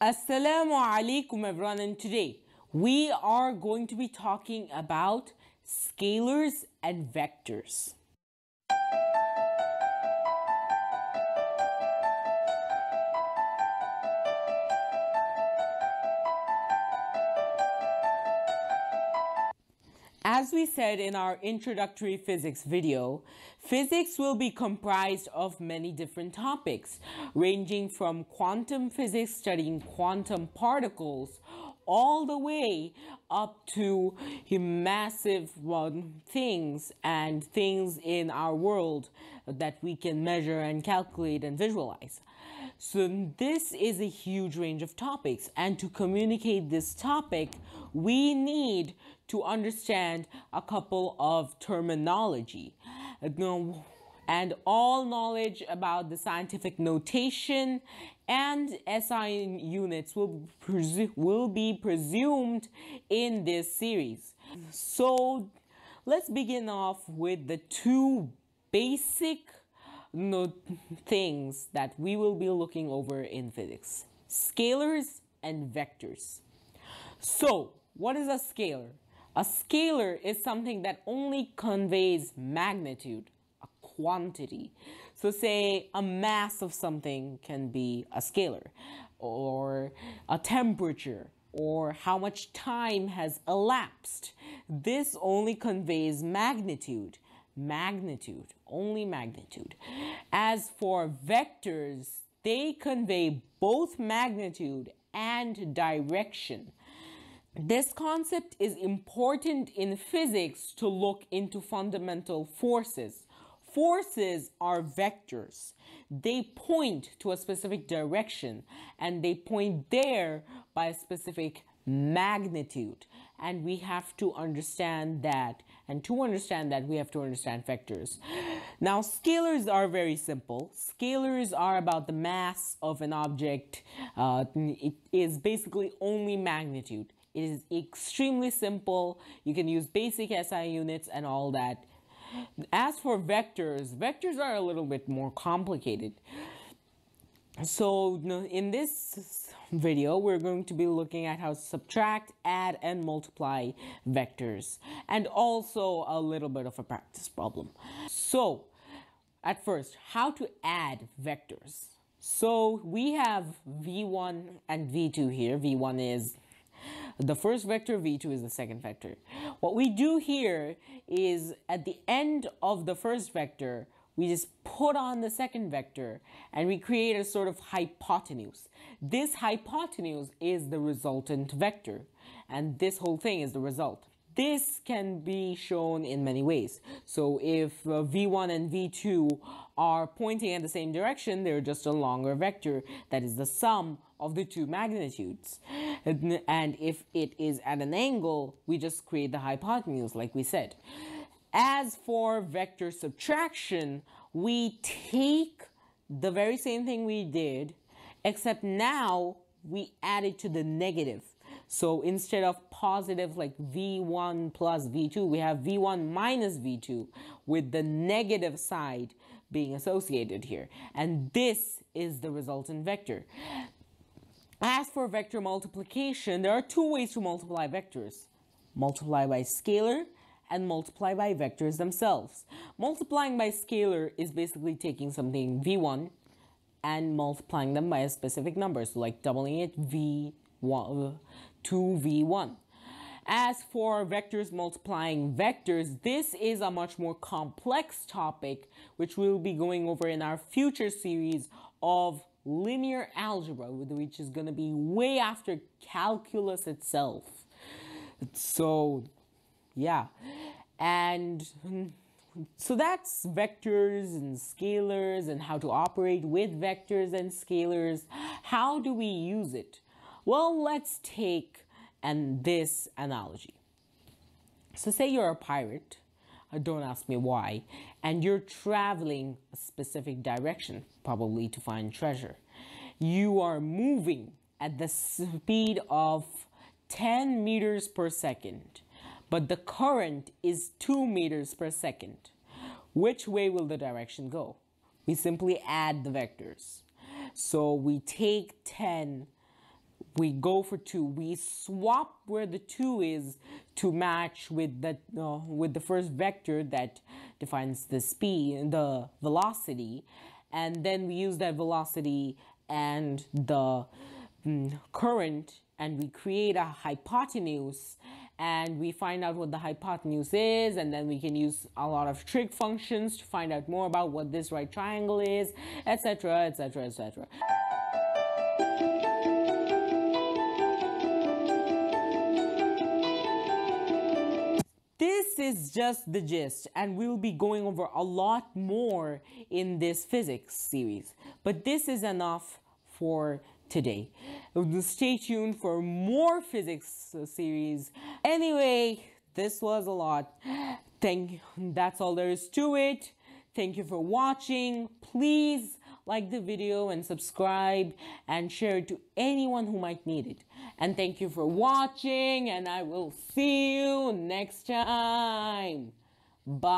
Assalamu alaikum everyone and today we are going to be talking about scalars and vectors. As we said in our introductory physics video, physics will be comprised of many different topics, ranging from quantum physics studying quantum particles all the way up to massive things and things in our world that we can measure and calculate and visualize. So this is a huge range of topics and to communicate this topic, we need to understand a couple of terminology. And all knowledge about the scientific notation and SI units will, will be presumed in this series. So let's begin off with the two basic no, things that we will be looking over in physics. Scalars and vectors. So, what is a scalar? A scalar is something that only conveys magnitude, a quantity. So say a mass of something can be a scalar, or a temperature, or how much time has elapsed. This only conveys magnitude, magnitude, only magnitude. As for vectors, they convey both magnitude and direction. This concept is important in physics to look into fundamental forces. Forces are vectors. They point to a specific direction and they point there by a specific magnitude. And we have to understand that. And to understand that, we have to understand vectors. Now, scalars are very simple. Scalars are about the mass of an object. Uh, it is basically only magnitude. It is extremely simple. You can use basic SI units and all that. As for vectors, vectors are a little bit more complicated. So in this video, we're going to be looking at how to subtract, add, and multiply vectors, and also a little bit of a practice problem. So at first, how to add vectors. So we have v1 and v2 here. v1 is the first vector, v2 is the second vector. What we do here is at the end of the first vector, we just put on the second vector and we create a sort of hypotenuse. This hypotenuse is the resultant vector and this whole thing is the result. This can be shown in many ways. So if uh, v1 and v2 are pointing in the same direction, they're just a longer vector that is the sum of the two magnitudes. And if it is at an angle, we just create the hypotenuse like we said. As for vector subtraction, we take the very same thing we did, except now we add it to the negative. So instead of positive like V1 plus V2, we have V1 minus V2 with the negative side being associated here. And this is the resultant vector. As for vector multiplication, there are two ways to multiply vectors. Multiply by scalar and multiply by vectors themselves. Multiplying by scalar is basically taking something v1 and multiplying them by a specific number. So like doubling it v1, 2v1. As for vectors multiplying vectors, this is a much more complex topic, which we'll be going over in our future series of linear algebra, which is going to be way after calculus itself. So, yeah. And so that's vectors and scalars and how to operate with vectors and scalars. How do we use it? Well, let's take and this analogy. So say you're a pirate uh, don't ask me why, and you're traveling a specific direction, probably to find treasure. You are moving at the speed of 10 meters per second, but the current is 2 meters per second. Which way will the direction go? We simply add the vectors. So we take 10 we go for 2. We swap where the 2 is to match with the, uh, with the first vector that defines the speed, the velocity. And then we use that velocity and the mm, current and we create a hypotenuse and we find out what the hypotenuse is and then we can use a lot of trig functions to find out more about what this right triangle is etc etc etc This is just the gist, and we'll be going over a lot more in this physics series. But this is enough for today. Stay tuned for more physics series. Anyway, this was a lot. Thank that's all there is to it. Thank you for watching. Please like the video and subscribe and share it to anyone who might need it. And thank you for watching and I will see you next time. Bye.